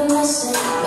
never missing